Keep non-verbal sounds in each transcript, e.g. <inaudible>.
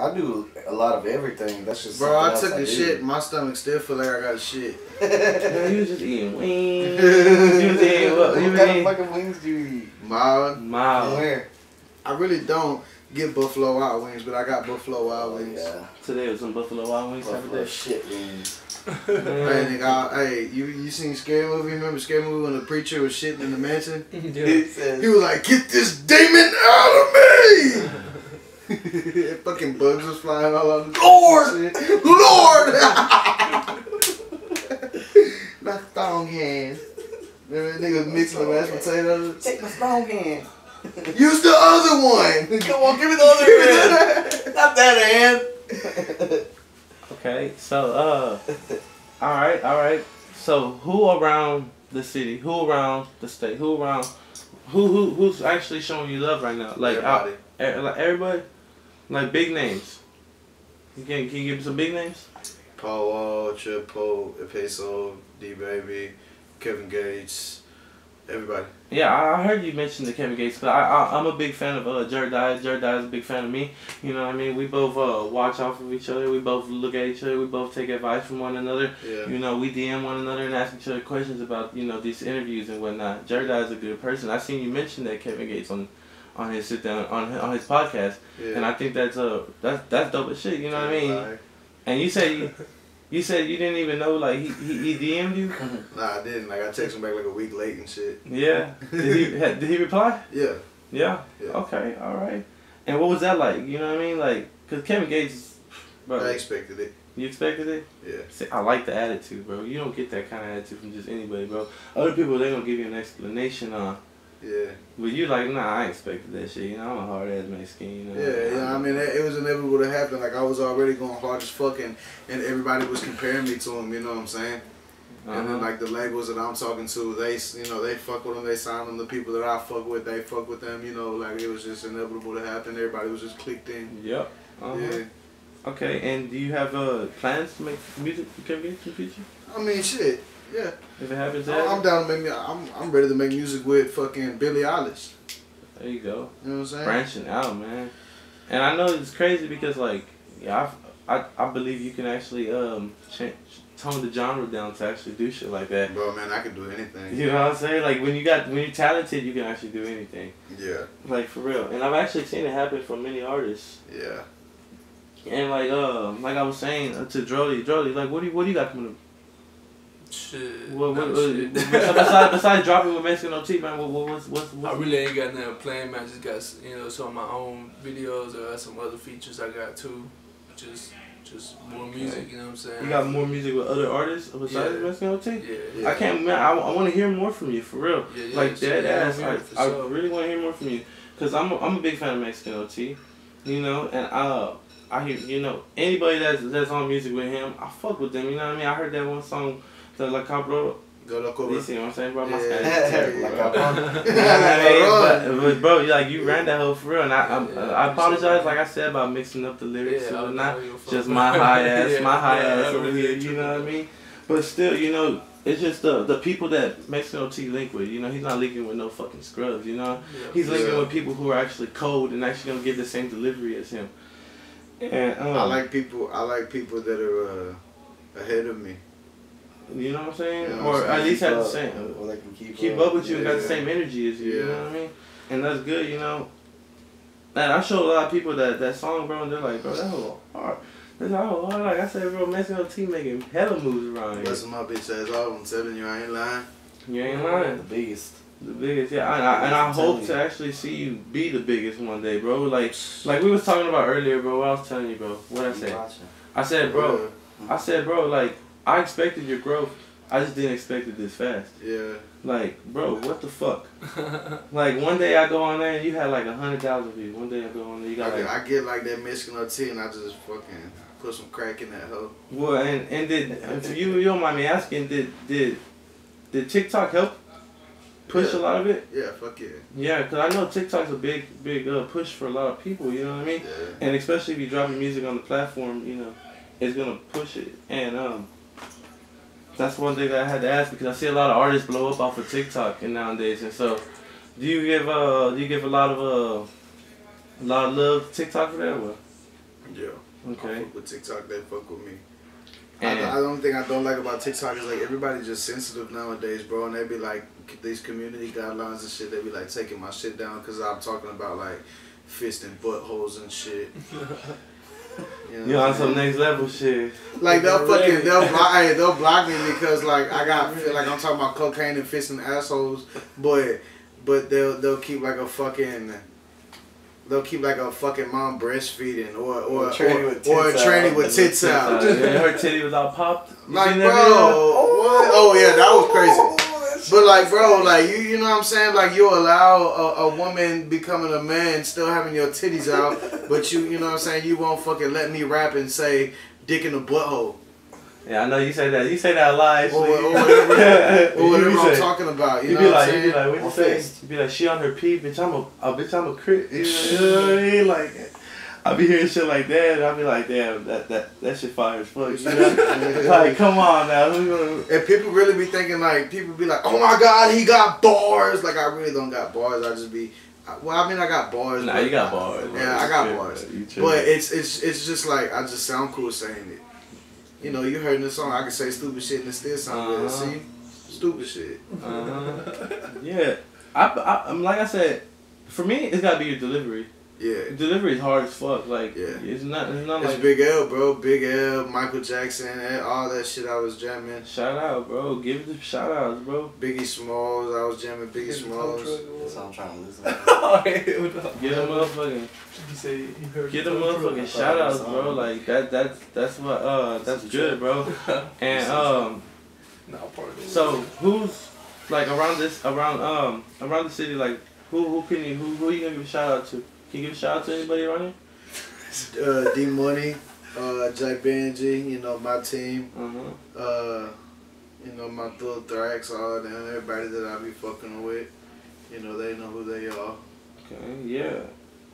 I do a lot of everything. That's just Bro, I took else the do. shit. My stomach still feel like I got a shit. Man, <laughs> you was just eating wings. <laughs> you was eating what? You What was kind of fucking wings do you eat? Mild. mild. Where? I really don't get Buffalo Wild Wings, but I got Buffalo Wild oh, Wings. Yeah. Today was some Buffalo Wild Wings type of Buffalo shit wings. <laughs> Hey, nigga, I, hey, you you seen Scary Movie? Remember Scary Movie when the preacher was shitting in the mansion? He says, He was like, "Get this demon out of me!" <laughs> fucking bugs was flying all over the Lord! shit. Lord! <laughs> My strong hand. Remember that nigga mixing the mashed potatoes? Take my strong hand. Use the other one. <laughs> Come on, give me the other hand. Not that hand. Okay, so uh, all right, all right. So who around the city? Who around the state? Who around? Who who who's actually showing you love right now? Like Everybody. out, e- like everybody, like big names. You can can you give me some big names? Paul Wall, Trip Poe, Peso, DaBaby, Kevin Gates, everybody. Yeah, I heard you mention the Kevin Gates. But I, I I'm a big fan of uh Jared Dye. Jared Dye is a big fan of me. You know what I mean? We both uh watch off of each other. We both look at each other. We both take advice from one another. Yeah. You know, we DM one another and ask each other questions about, you know, these interviews and whatnot. Jared is a good person. I seen you mention that Kevin Gates on on his sit down on on his podcast, yeah. and I think that's a that's that's dope as shit. You know what I mean? Like, And you said you <laughs> you said you didn't even know like he he, he DM'd you. <laughs> Nah, I didn't. Like I texted him back like a week late and shit. Yeah. <laughs> Did he did he reply? Yeah. Yeah. Yeah. Okay. All right. And what was that like? You know what I mean? Like, cause Kevin Gates, bro, I expected it. you expected it. Yeah. See, I like the attitude, bro. You don't get that kind of attitude from just anybody, bro. Other people, they gonna give you an explanation on. Yeah. But you like, nah, I expected that shit. You know, I'm a hard ass Mexican. You know. Yeah, yeah. I mean, it, it was inevitable to happen. Like I was already going hard as fucking, and everybody was comparing me to him. You know what I'm saying? And then Uh-huh. like the labels that I'm talking to, they you know they fuck with them. They sign them. The people that I fuck with, they fuck with them. You know, like it was just inevitable to happen. Everybody was just clicked in. Yep. Uh-huh. Yeah. Okay, and do you have uh plans to make music for Kevin Gates in the future? I mean, shit. Yeah. If it happens, I'm, I'm down to make. me- I'm I'm ready to make music with fucking Billie Eilish. there you go. You know what I'm saying? branching out, man. And I know it's crazy because like, yeah, I, I, I believe you can actually um change, tone the genre down to actually do shit like that. Bro, man, I can do anything. You know what I'm saying? Like when you got when you're talented, you can actually do anything. Yeah. Like for real. And I've actually seen it happen for many artists. Yeah. And like uh like I was saying uh, to Drody, Drody, like what do you what do you got coming up? Shit. What, what, what, shit. besides, besides dropping with Mexican OT, man, what, what, what's what's I really ain't got nothing planned, man. I just got you know some of my own videos or some other features I got too. Just just more music, you know what I'm saying? you got more music with other artists besides Yeah. Mexican OT? Yeah. Yeah. I can't, man. I, I want to hear more from you for real. Yeah, yeah, like that yeah, ass. I, I sure. really want to hear more from you, cause I'm a, I'm a big fan of Mexican OT, you know, and uh I hear you know anybody that's that's on music with him, I fuck with them. You know what I mean? I heard that one song, the La Cabro. Go loco. You see what I'm saying, bro? My Yeah. Spanish is terrible, Like bro. I You know what I mean? But, but bro, like you ran that hoe for real, and I I'm, Yeah, yeah, I I apologize, like I said, about mixing up the lyrics Yeah, I and don't whatnot. know your fault. Just my <laughs> high ass, Yeah, my high yeah, ass over here. You know what I mean? But still, you know, it's just the the people that Mexican OT link with. You know, he's not linking with no fucking scrubs. You know, Yeah. he's linking Yeah. with people who are actually cold and actually gonna give the same delivery as him. And um, I like people. I like people that are uh, ahead of me. You know what I'm saying, Yeah, or at least have the same. Or they can keep, keep up with you and got the same energy as you. You know what I mean? And that's good, you know. And I show a lot of people that that song, bro, and they're like, bro, that whole hard. That's how hard. Like I said, bro, Mexican OT making hella moves around here. Busting my bitch ass off. Oh, I'm telling you, I ain't lying. You ain't lying. The biggest. The biggest, yeah. And I, and I hope to actually see you be the biggest one day, bro. Like like we was talking about earlier, bro. What I was telling you, bro. What I said. I said, bro. I said, bro. Like I expected your growth. I just didn't expect it this fast. Yeah. Like, bro, what the fuck? <laughs> Like one day I go on there and you had like a hundred thousand views. One day I go on there, you got like I get like that Mexican OT and I just fucking put some crack in that hoe. well, and and did if you you don't mind me asking, did did did TikTok help push Yeah. a lot of it? Yeah, fuck yeah. Yeah, cause I know TikTok's a big big uh, push for a lot of people. You know what I mean? Yeah. And especially if you drop your music on the platform, you know, it's gonna push it. And um, that's one thing that I had to ask because I see a lot of artists blow up off of TikTok and nowadays. And so, do you give uh do you give a lot of uh a lot of love to TikTok for that? Or? Yeah. I Okay. fuck with TikTok. They fuck with me. And I, I don't think I don't like about TikTok is like everybody just sensitive nowadays, bro. And they be like these community guidelines and shit. They be like taking my shit down because I'm talking about like fist and buttholes and shit. <laughs> You know on some next level shit. Like they'll fucking they'll block hey, they'll block me because like I got feel like I'm talking about cocaine and fisting assholes, but but they'll they'll keep like a fucking they'll keep like a fucking mom breastfeeding or or Or or, tranny with or a tits tranny out. with tits out. Yeah, her titty was all popped. You Like bro, that video? what? Oh yeah, that was crazy. But like, bro, like you, you know what I'm saying? Like you allow a, a woman becoming a man, still having your titties out, but you, you know what I'm saying? You won't fucking let me rap and say dick in the butthole Yeah, I know you say that. You say that a lot. or, actually. or whatever, or <laughs> You whatever I'm say- talking about. You You know be what I'm like, you be like, what you say? fist. You be like, she on her pee, bitch. I'm a, a bitch. I'm a crit. You know what I mean? Like, I be hearing shit like that, and I be like, damn, that that that shit fire as fuck. You know? <laughs> like, come on now? And people really be thinking like people be like, oh my god, he got bars. Like I really don't got bars. I just be, well, I mean I got bars. Nah, you got bars. bro. Yeah, I got bars. But it's it's it's just like I just sound cool saying it. You know, you heard the song I can say stupid shit and it still sound good. Uh-huh. See, stupid shit. Uh-huh. yeah, I, I, I'm like I said, for me, it's gotta be your delivery. Yeah. Delivery is hard as fuck. Like, Yeah. it's not, it's not It's like. Big L, bro. Big L, Michael Jackson, all that shit I was jamming. Shout out, bro. Give the shout outs, bro. Biggie Smalls, I was jamming Biggie Smalls. That's all I'm trying to listen. Oh, yeah, what the- Give them motherfucking, He said he heard give the them tow truck. motherfucking shout outs, bro. Like that, that's that's what, uh, that's good, bro. <laughs> And um, Nah, part of it. so who's like around this, around um, around the city, like who who can you who who you gonna give a shout out to? Can you give a shout out to anybody around here? Uh, D Money, uh, Jack Benji, you know, my team. Uh huh. uh, you know, my little Thrax, all them, everybody that I be fucking with, you know, they know who they are. Okay, yeah.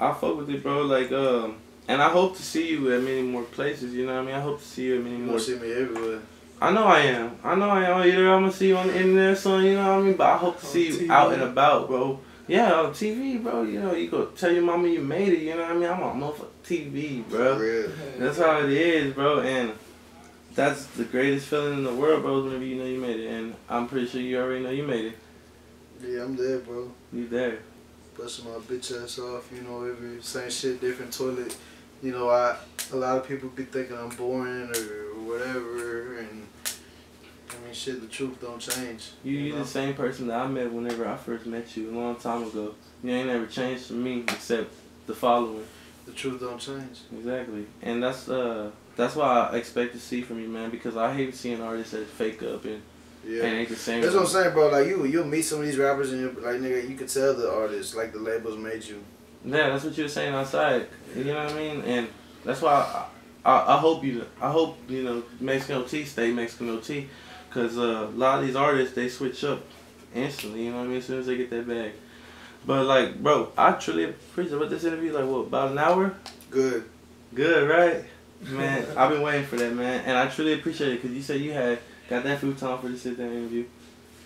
I fuck with it, bro. Like, um, and I hope to see you at many more places. You know what I mean? I hope to see you at many You more. gonna see me everywhere. I know I am. I know I am. Either I'm gonna see you on the internet, or something. You know what I mean? But I hope to see you out and about, bro. Yeah, on TV, bro. You know, you go tell your mama you made it. You know what I mean? I'm on motherfucking TV, bro. real. That's how it is, bro. And that's the greatest feeling in the world, bro. Whenever you know you made it, and I'm pretty sure you already know you made it. Yeah, I'm there, bro. You there? Busting my bitch ass off, you know, every same shit, different toilet. You know, I a lot of people be thinking I'm boring or whatever, mean, shit, the truth don't change. You, you know? the same person that I met whenever I first met you a long time ago. You ain't never changed for me except the following. The truth don't change. Exactly. And that's uh that's what I expect to see from you, man, because I hate seeing artists that fake up and, Yeah. and ain't the same. That's what I'm saying, bro. Like you, you'll meet some of these rappers and you're like, nigga, you could tell the artists, like the labels made you. Yeah, that's what you were saying outside. You know what I mean? And that's why I, I, I hope you I hope you know Mexican OT stay Mexican OT, cause uh, a lot of these artists they switch up instantly. You know what I mean? As soon as they get that bag. But like, bro, I truly appreciate about this interview. Like, what about an hour? Good. Good, right? <laughs> Man, I've been waiting for that, man, and I truly appreciate it because you said you had got that food time for the sit down interview.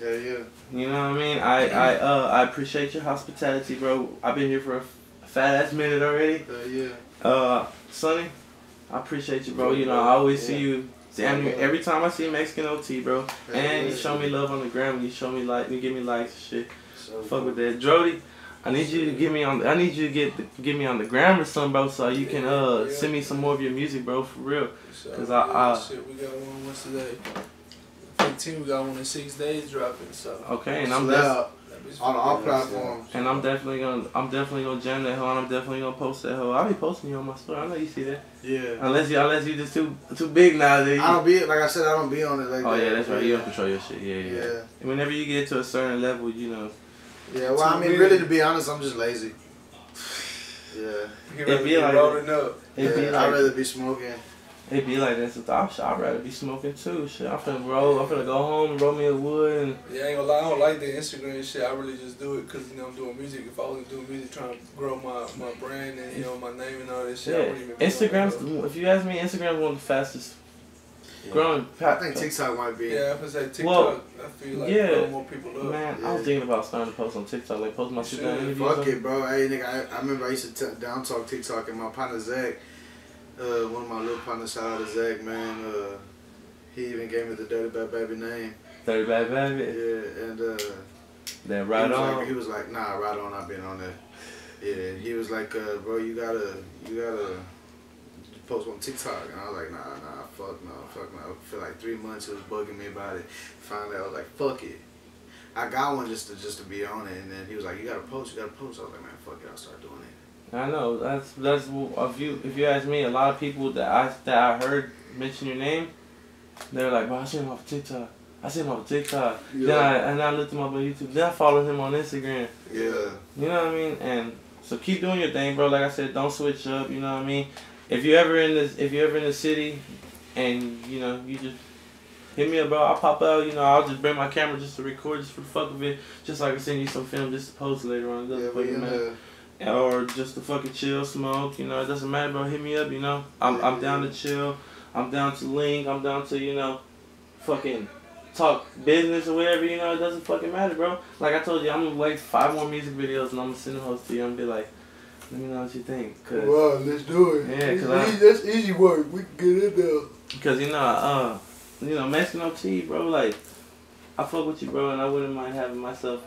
Yeah, yeah. You know what I mean? I I uh I appreciate your hospitality, bro. I've been here for a fat ass minute already. Uh, yeah. Uh, Sonny, I appreciate you, bro. You know I always see you. Damn near every time I see Mexican OT, bro. And you show me love on the gram. You show me like, you give me likes and shit. So, Fuck with that, Jody. I need you to get me on. The, I need you to get get me on the gram or something, bro, so you can uh send me some more of your music, bro, for real. Cause I- I- shit, we got one once today. 15, we got one in six days dropping. So Okay, and I'm that, def- that bitch on all platforms. and I'm definitely gonna I'm definitely gonna jam that hoe and I'm definitely gonna post that hoe. I'll be posting you on my story. I know you see that. Yeah. Unless you unless you just too too big now nowadays. I don't be like I said. I don't be on it like Oh that. yeah, that's right. You don't control your shit. Yeah, yeah. Yeah. And whenever you get to a certain level, you know, Yeah. Well, I mean, big. really, to be honest, I'm just lazy. <sighs> Yeah. He It ready be to like- rolling up. it be yeah, like I'd rather be smoking. It be like that. So I'd, I'd rather be smoking too. Shit, I'm finna roll. I'm finna go home and roll me a wood and Yeah, I ain't gonna lie, I don't like the Instagram shit. I really just do it because, you know, I'm doing music. If I wasn't doing music, trying to grow my, my brand and, you know, my name and all this shit, I wouldn't even be doing Instagram's that, the, if you ask me, Instagram's one of the fastest growing. I think TikTok might be. Yeah, if I say TikTok, Well, I feel like yeah. more people up. Man, I was thinking about starting to post on TikTok, like post my sit down Shit, interviews. Fuck it, bro. Hey, nigga, I, I remember I used to t- down talk TikTok and my partner Zach. Uh, one of my little partners, shout out to Zach, man. Uh, he even gave me the Dirty Bad Baby name. Dirty Bad Baby. Yeah, and uh, Then right was on. Like, he was like, nah, right on. I've been on there. Yeah, he was like, uh, bro, you gotta, you gotta post on TikTok, and I was like, nah, nah, fuck no, fuck no. For like three months, he was bugging me about it. Finally, I was like, fuck it. I got one just to just to be on it, and then he was like, you gotta post, you gotta post. I was like, man, fuck it, I'll start doing it. I know that's that's if you if you ask me, a lot of people that I that I heard mention your name, they're like, "Bro, I seen him off TikTok. I seen him off TikTok." Then I and I looked him up on YouTube. Then I followed him on Instagram. Yeah. You know what I mean? And so keep doing your thing, bro. Like I said, don't switch up. You know what I mean? If you ever in this, if you ever in the city, and you know you just hit me up, bro. I'll pop out. You know, I'll just bring my camera just to record, just for the fuck of it. Just like I send you some film just to post later on. It doesn't Yeah, we fucking in matter there. or just to fucking chill, smoke. You know, it doesn't matter, bro. Hit me up. You know, I'm I'm down to chill. I'm down to link. I'm down to you know, fucking talk business or whatever. You know, it doesn't fucking matter, bro. Like I told you, I'm gonna wait five more music videos and I'm gonna send them host to you. I'm gonna be like, let me know what you think, cause Wow, let's do it. Yeah, 'cause Easy- I- that's easy work. We can get in there. Cause you know, uh, you know, Mexican OT, bro. Like, I fuck with you, bro, and I wouldn't mind having myself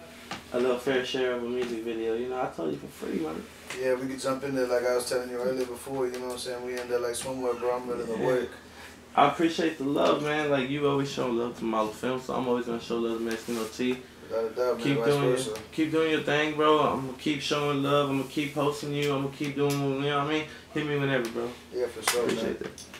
a little fair share of a music video. You know, I told you for free, man. Yeah, we could jump in there like I was telling you earlier before, you know what I'm saying? We in there like somewhere, bro. I'm ready to work. I appreciate the love, man. Like you always show love to Malo Film, so I'm always gonna show love to Mexican OT. Without a doubt. Keep doing your, keep doing your thing, bro. I'm gonna keep showing love. I'm gonna keep posting you. I'm gonna keep doing, you know what I mean? Hit me whenever, bro. Yeah, for sure, man. Appreciate that.